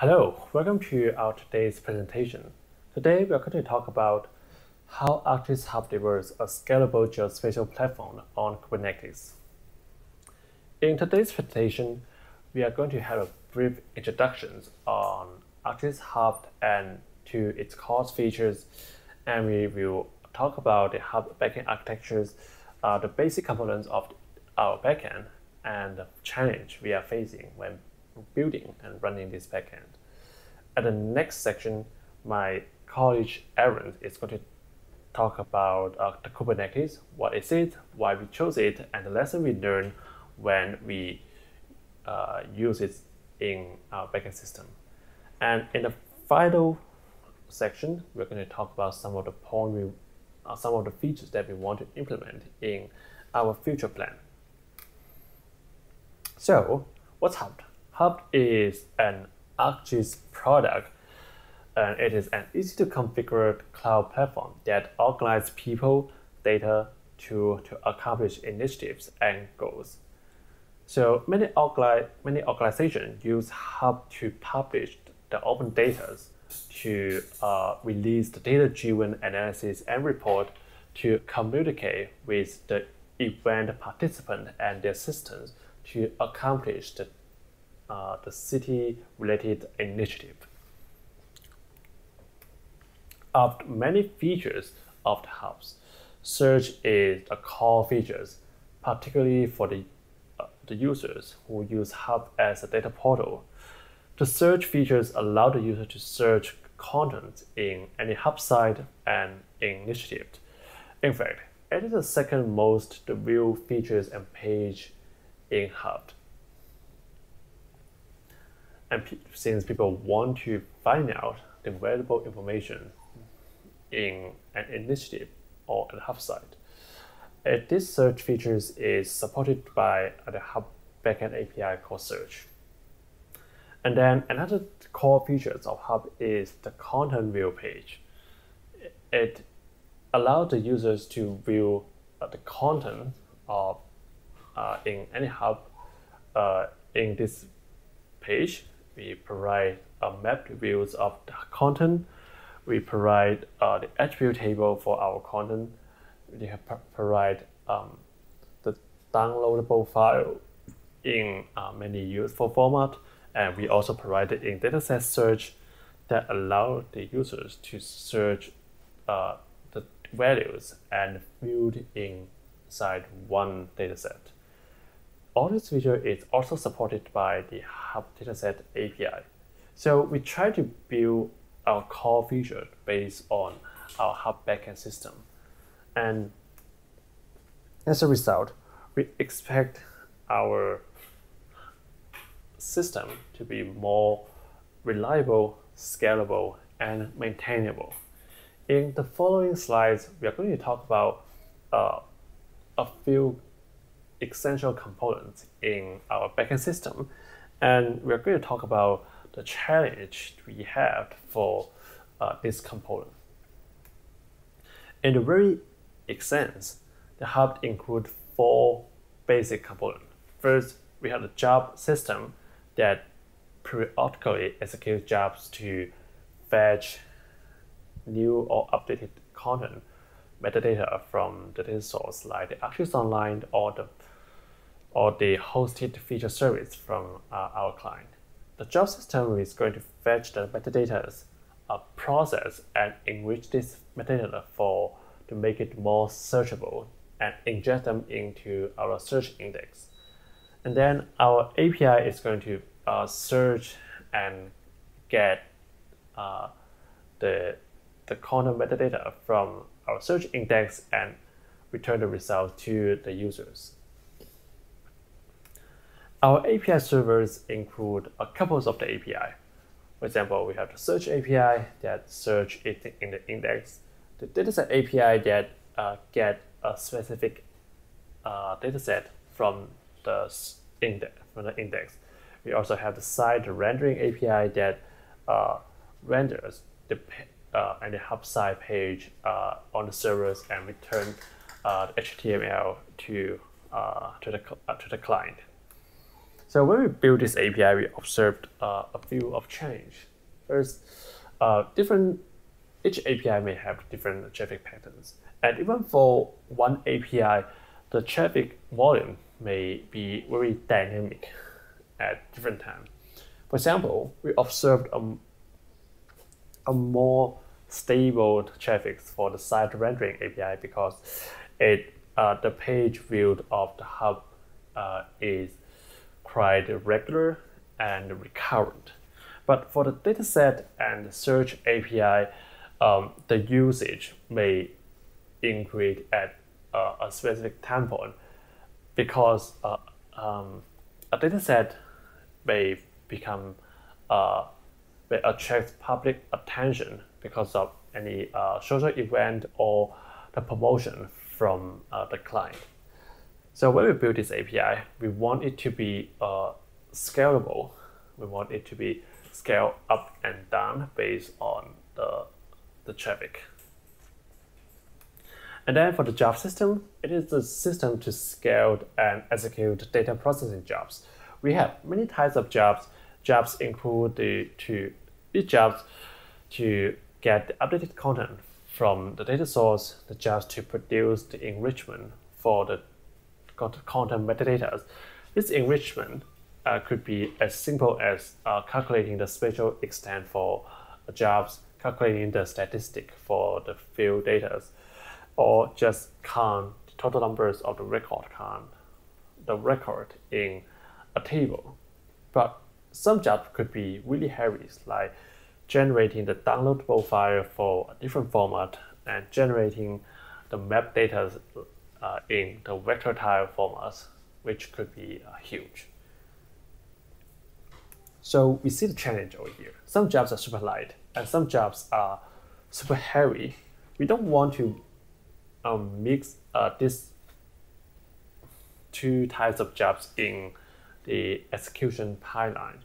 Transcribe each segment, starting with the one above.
Hello, welcome to our today's presentation. Today we are going to talk about how ArcGIS Hub delivers a scalable geospatial platform on Kubernetes. In today's presentation, we are going to have a brief introduction on ArcGIS Hub and to its core features, and we will talk about the Hub backend architectures, uh, the basic components of our backend, and the challenge we are facing when building and running this backend. At the next section, my colleague Aaron is going to talk about uh, the Kubernetes, what is it, why we chose it, and the lesson we learned when we uh, use it in our backend system. And in the final section, we're going to talk about some of the point we, uh, some of the features that we want to implement in our future plan. So, what's Hub? Hub is an ArcGIS product, and it is an easy to configure cloud platform that organizes people, data to, to accomplish initiatives and goals. So many, many organizations use Hub to publish the open data to uh, release the data-driven analysis and report to communicate with the event participant and their systems to accomplish the, uh, the city-related initiative. Of many features of the hubs, search is a core features, particularly for the, uh, the users who use Hub as a data portal. The search features allow the user to search content in any hub site and initiative. In fact, it is the second most viewed features and page in Hub. And since people want to find out the valuable information in an initiative or a Hub site, uh, this search features is supported by the Hub backend API called Search. And then another core features of Hub is the content view page. It allows the users to view uh, the content of uh, in any hub. Uh, in this page, we provide a mapped views of the content. We provide uh, the attribute table for our content. We provide um, the downloadable file in uh, many useful format and we also provided in dataset search that allow the users to search uh, the values and build inside one dataset. All this feature is also supported by the Hub Dataset API. So we try to build our core feature based on our Hub backend system. And as a result, we expect our system to be more reliable, scalable, and maintainable. In the following slides, we are going to talk about uh, a few essential components in our backend system, and we are going to talk about the challenge we have for uh, this component. In the very essence, the hub includes four basic components. First, we have the job system that periodically executes jobs to fetch new or updated content metadata from the data source like the ArcGIS Online or the or the hosted feature service from uh, our client. The job system is going to fetch the metadata, uh, process and enrich this metadata for to make it more searchable and inject them into our search index. And then our API is going to uh, search and get uh, the, the content metadata from our search index and return the result to the users. Our API servers include a couple of the API. For example, we have the search API that search it in the index, the dataset API that uh, get a specific uh, dataset from the index from the index. We also have the site rendering API that uh, renders the uh, and the hub site page uh, on the servers and return uh, the HTML to uh, to the uh, to the client. So when we built this API, we observed uh, a few of change. First, uh, different each API may have different traffic patterns, and even for one API, the traffic volume may be very dynamic at different times. For example, we observed a, a more stable traffic for the site rendering API because it uh, the page view of the hub uh, is quite regular and recurrent. But for the dataset and search API, um, the usage may increase at uh, a specific time point because uh, um, a dataset may become uh, may attract public attention because of any uh, social event or the promotion from uh, the client. So when we build this API, we want it to be uh, scalable. We want it to be scaled up and down based on the, the traffic. And then for the job system, it is the system to scale and execute data processing jobs. We have many types of jobs. Jobs include the to these jobs to get the updated content from the data source, the jobs to produce the enrichment for the content metadata. This enrichment uh, could be as simple as uh, calculating the spatial extent for jobs, calculating the statistic for the field data, or just count the total numbers of the record count, the record in a table. But some jobs could be really heavy, like generating the downloadable file for a different format and generating the map data uh, in the vector tile formats, which could be uh, huge. So we see the challenge over here. Some jobs are super light and some jobs are super heavy. We don't want to um, mix uh, these two types of jobs in the execution pipeline,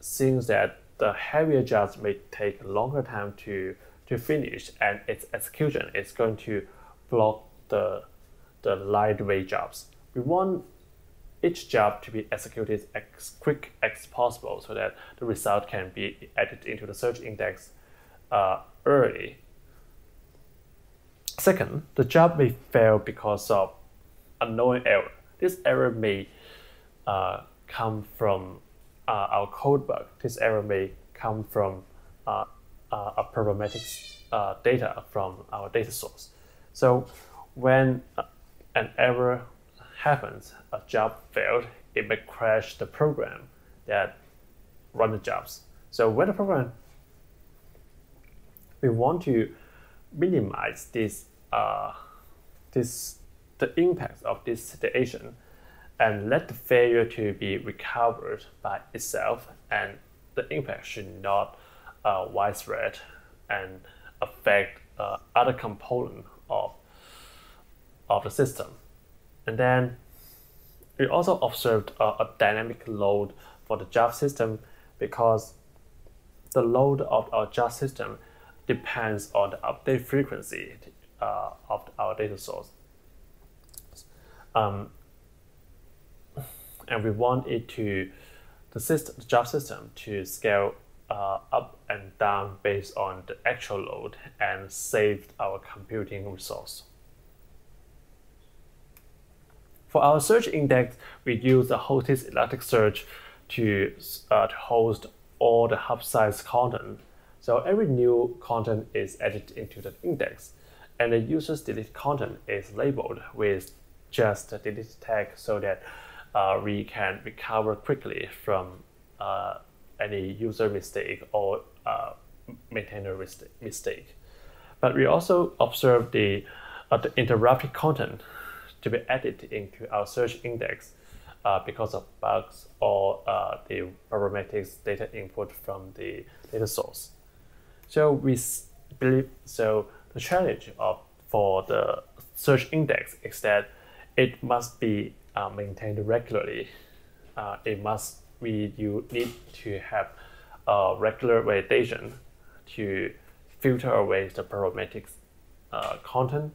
since that the heavier jobs may take longer time to, to finish and its execution is going to block the, the lightweight jobs. We want each job to be executed as quick as possible so that the result can be added into the search index uh, early Second, the job may fail because of unknown error. This error may uh, come from uh, our code bug. This error may come from uh, uh a problematic uh, data from our data source. So when uh, an error happens, a job failed, it may crash the program that run the jobs. So when the program, we want to minimize this uh, this the impact of this situation and let the failure to be recovered by itself and the impact should not uh, widespread and affect uh, other component of of the system. And then we also observed a, a dynamic load for the job system because the load of our job system depends on the update frequency uh, of our data source. Um, and we want it to the system, the job system, to scale uh, up and down based on the actual load and save our computing resource. For our search index, we use the hosted Elasticsearch to, uh, to host all the hub size content so every new content is added into the index, and the user's deleted content is labeled with just the delete tag so that uh, we can recover quickly from uh, any user mistake or uh, maintainer mistake. But we also observe the, uh, the interrupted content to be added into our search index uh, because of bugs or uh, the problematic data input from the data source. So we believe so the challenge of for the search index is that it must be uh, maintained regularly. Uh, it must we you need to have a regular validation to filter away the problematic uh, content.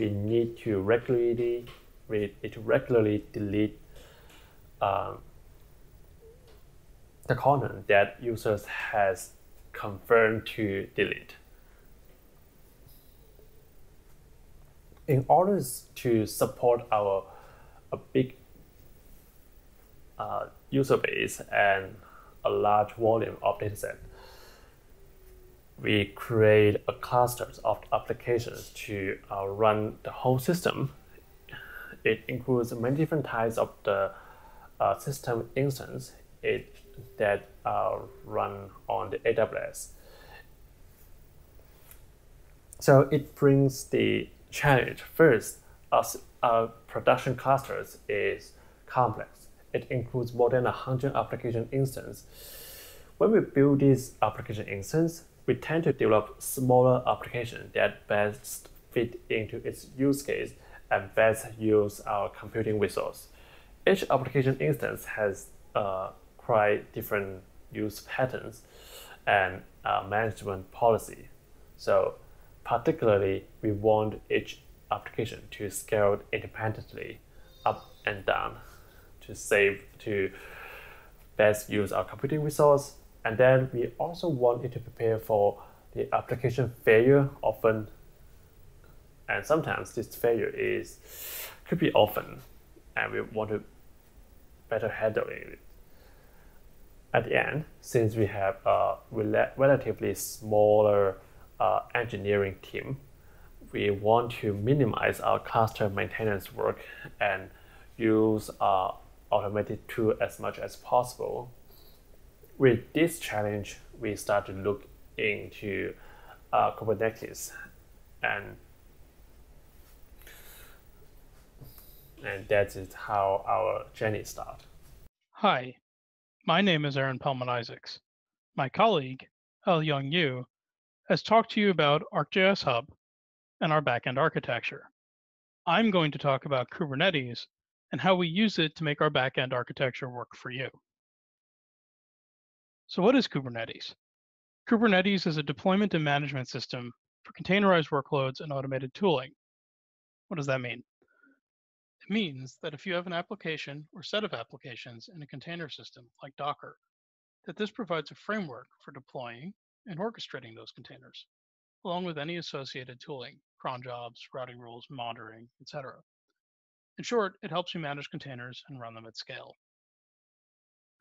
We need to regularly we need to regularly delete um, the content that users has confirmed to delete. In order to support our a big uh, user base and a large volume of dataset, we create a clusters of applications to uh, run the whole system. It includes many different types of the uh, system instance it, that uh, run on the AWS. So it brings the challenge first as our production clusters is complex. It includes more than 100 application instances. When we build this application instance, we tend to develop smaller applications that best fit into its use case and best use our computing resource. Each application instance has uh, quite different use patterns and uh, management policy. So particularly, we want each application to scale independently up and down to save to best use our computing resource and then we also want it to prepare for the application failure often. And sometimes this failure is could be often and we want to better handle it. At the end since we have a relatively smaller uh, engineering team we want to minimize our cluster maintenance work and use our automated tool as much as possible with this challenge, we start to look into uh, Kubernetes and and that is how our journey started. Hi, my name is Aaron Pellman Isaacs. My colleague, El Young Yu, has talked to you about ArcGIS Hub and our backend architecture. I'm going to talk about Kubernetes and how we use it to make our backend architecture work for you. So what is Kubernetes? Kubernetes is a deployment and management system for containerized workloads and automated tooling. What does that mean? It means that if you have an application or set of applications in a container system like Docker, that this provides a framework for deploying and orchestrating those containers, along with any associated tooling, cron jobs, routing rules, monitoring, etc. In short, it helps you manage containers and run them at scale.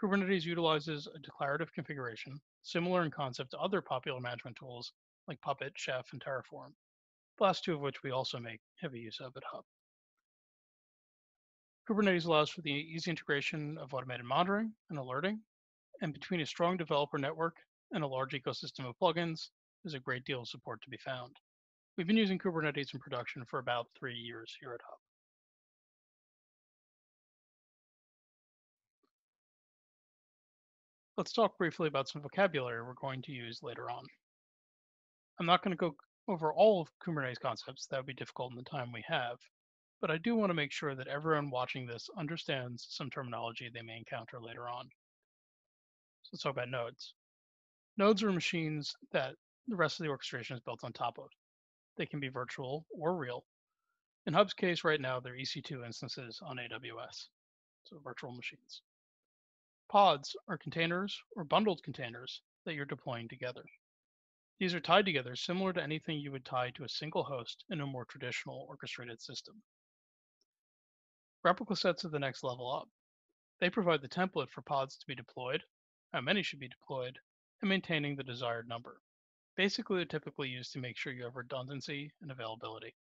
Kubernetes utilizes a declarative configuration, similar in concept to other popular management tools like Puppet, Chef, and Terraform, the last two of which we also make heavy use of at Hub. Kubernetes allows for the easy integration of automated monitoring and alerting, and between a strong developer network and a large ecosystem of plugins, there's a great deal of support to be found. We've been using Kubernetes in production for about three years here at Hub. Let's talk briefly about some vocabulary we're going to use later on. I'm not going to go over all of Kubernetes concepts, that would be difficult in the time we have, but I do want to make sure that everyone watching this understands some terminology they may encounter later on. So let's talk about nodes. Nodes are machines that the rest of the orchestration is built on top of. They can be virtual or real. In Hub's case right now, they're EC2 instances on AWS, so virtual machines. Pods are containers or bundled containers that you're deploying together. These are tied together similar to anything you would tie to a single host in a more traditional orchestrated system. Replica sets are the next level up. They provide the template for pods to be deployed, how many should be deployed, and maintaining the desired number. Basically, they're typically used to make sure you have redundancy and availability.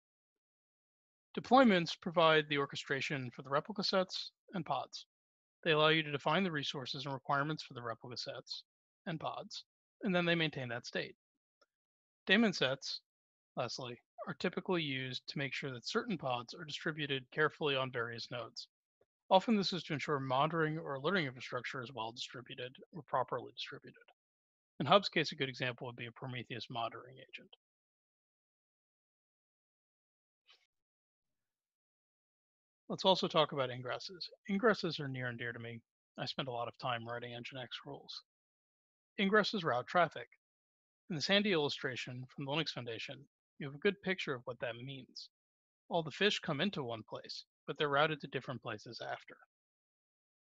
Deployments provide the orchestration for the replica sets and pods. They allow you to define the resources and requirements for the replica sets and pods, and then they maintain that state. Daemon sets, lastly, are typically used to make sure that certain pods are distributed carefully on various nodes. Often this is to ensure monitoring or alerting infrastructure is well distributed or properly distributed. In Hub's case, a good example would be a Prometheus monitoring agent. Let's also talk about ingresses. Ingresses are near and dear to me. I spend a lot of time writing Nginx rules. Ingresses route traffic. In this handy illustration from the Linux Foundation, you have a good picture of what that means. All the fish come into one place, but they're routed to different places after.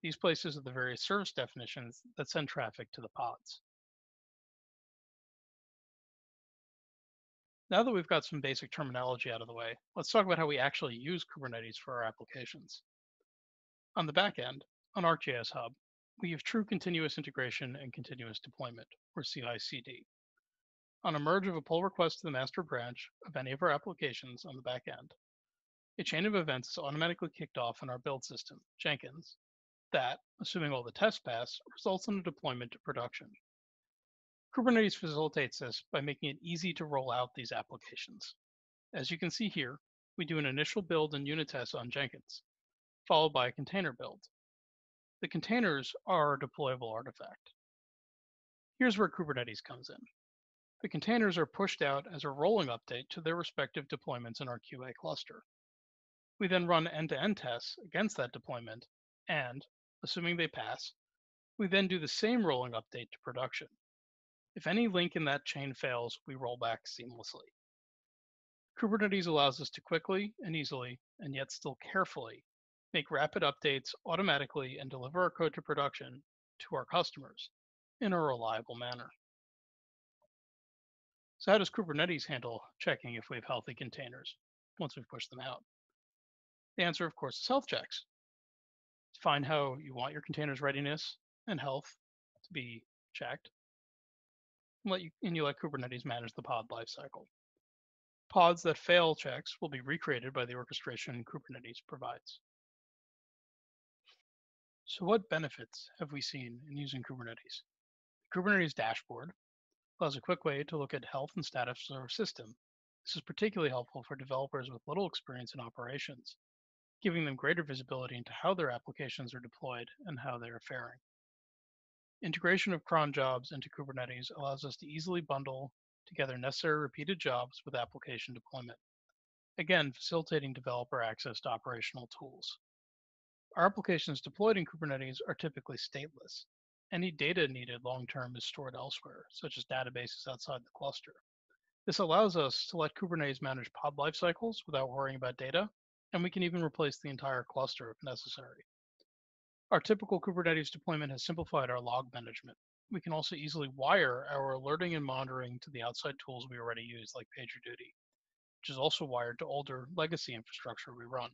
These places are the various service definitions that send traffic to the pods. Now that we've got some basic terminology out of the way, let's talk about how we actually use Kubernetes for our applications. On the back end, on ArcGIS Hub, we have true continuous integration and continuous deployment, or CI/CD. On a merge of a pull request to the master branch of any of our applications on the back end, a chain of events is automatically kicked off in our build system, Jenkins, that, assuming all the tests pass, results in a deployment to production. Kubernetes facilitates this by making it easy to roll out these applications. As you can see here, we do an initial build and unit test on Jenkins, followed by a container build. The containers are a deployable artifact. Here's where Kubernetes comes in. The containers are pushed out as a rolling update to their respective deployments in our QA cluster. We then run end-to-end tests against that deployment, and, assuming they pass, we then do the same rolling update to production. If any link in that chain fails, we roll back seamlessly. Kubernetes allows us to quickly and easily, and yet still carefully, make rapid updates automatically and deliver our code to production to our customers in a reliable manner. So how does Kubernetes handle checking if we have healthy containers once we've pushed them out? The answer, of course, is health checks. Define how you want your container's readiness and health to be checked let you, and you let Kubernetes manage the pod lifecycle. Pods that fail checks will be recreated by the orchestration Kubernetes provides. So what benefits have we seen in using Kubernetes? The Kubernetes dashboard allows a quick way to look at health and status of our system. This is particularly helpful for developers with little experience in operations, giving them greater visibility into how their applications are deployed and how they are faring. Integration of cron jobs into Kubernetes allows us to easily bundle together necessary repeated jobs with application deployment, again, facilitating developer access to operational tools. Our applications deployed in Kubernetes are typically stateless. Any data needed long-term is stored elsewhere, such as databases outside the cluster. This allows us to let Kubernetes manage pod lifecycles without worrying about data, and we can even replace the entire cluster if necessary. Our typical Kubernetes deployment has simplified our log management. We can also easily wire our alerting and monitoring to the outside tools we already use, like PagerDuty, which is also wired to older legacy infrastructure we run.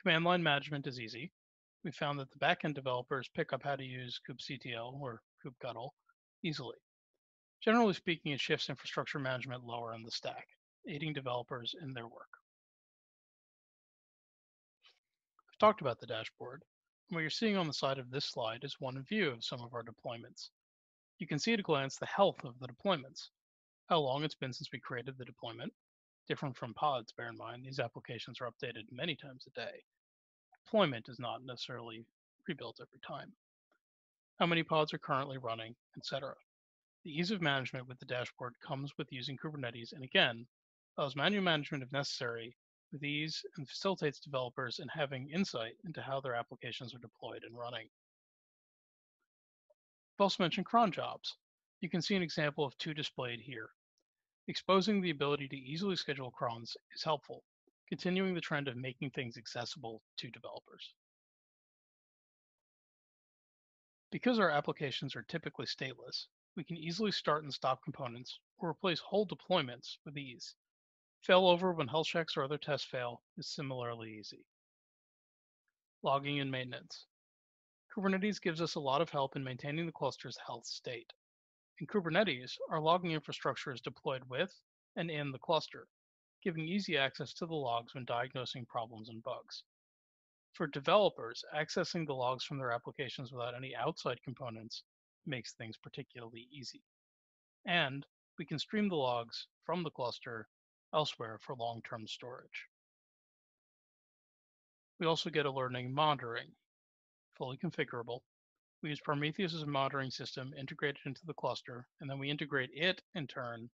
Command line management is easy. We found that the backend developers pick up how to use kubectl or kubectl easily. Generally speaking, it shifts infrastructure management lower in the stack, aiding developers in their work. I've talked about the dashboard, what you're seeing on the side of this slide is one view of some of our deployments. You can see at a glance the health of the deployments, how long it's been since we created the deployment. Different from pods, bear in mind, these applications are updated many times a day. Deployment is not necessarily rebuilt every time. How many pods are currently running, etc. The ease of management with the dashboard comes with using Kubernetes and again, allows manual management if necessary with ease and facilitates developers in having insight into how their applications are deployed and running. I've also mentioned cron jobs. You can see an example of two displayed here. Exposing the ability to easily schedule crons is helpful, continuing the trend of making things accessible to developers. Because our applications are typically stateless, we can easily start and stop components or replace whole deployments with ease. Failover when health checks or other tests fail is similarly easy. Logging and maintenance. Kubernetes gives us a lot of help in maintaining the cluster's health state. In Kubernetes, our logging infrastructure is deployed with and in the cluster, giving easy access to the logs when diagnosing problems and bugs. For developers, accessing the logs from their applications without any outside components makes things particularly easy. And we can stream the logs from the cluster elsewhere for long-term storage. We also get alerting monitoring, fully configurable. We use Prometheus as a monitoring system integrated into the cluster, and then we integrate it in turn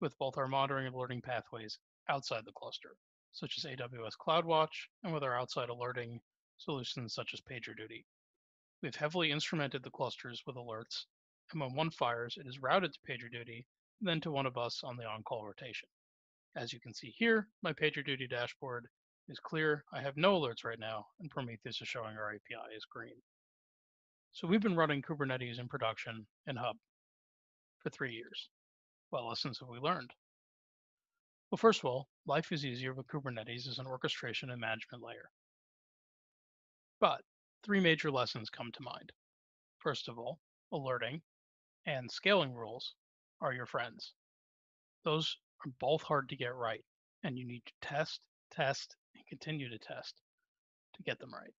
with both our monitoring and alerting pathways outside the cluster, such as AWS CloudWatch, and with our outside alerting solutions such as PagerDuty. We've heavily instrumented the clusters with alerts, and when one fires, it is routed to PagerDuty, then to one of us on the on-call rotation. As you can see here, my PagerDuty dashboard is clear. I have no alerts right now, and Prometheus is showing our API is green. So we've been running Kubernetes in production in Hub for three years. What lessons have we learned? Well, first of all, life is easier with Kubernetes as an orchestration and management layer. But three major lessons come to mind. First of all, alerting and scaling rules are your friends. Those are both hard to get right, and you need to test, test, and continue to test to get them right.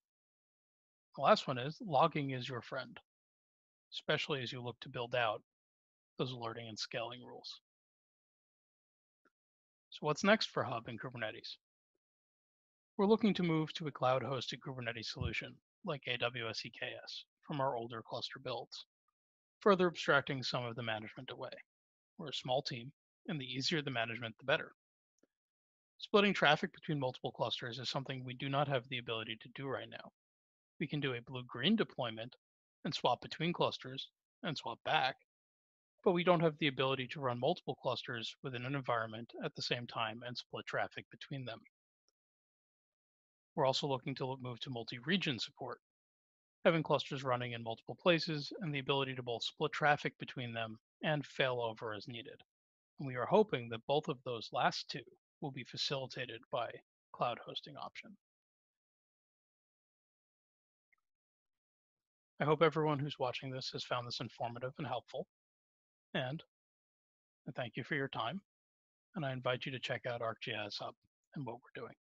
The last one is logging is your friend, especially as you look to build out those alerting and scaling rules. So what's next for Hub and Kubernetes? We're looking to move to a cloud-hosted Kubernetes solution like AWS EKS from our older cluster builds, further abstracting some of the management away. We're a small team, and the easier the management, the better. Splitting traffic between multiple clusters is something we do not have the ability to do right now. We can do a blue-green deployment and swap between clusters and swap back, but we don't have the ability to run multiple clusters within an environment at the same time and split traffic between them. We're also looking to move to multi-region support, having clusters running in multiple places and the ability to both split traffic between them and fail over as needed. We are hoping that both of those last two will be facilitated by cloud hosting option. I hope everyone who's watching this has found this informative and helpful. And I thank you for your time. And I invite you to check out ArcGIS Hub and what we're doing.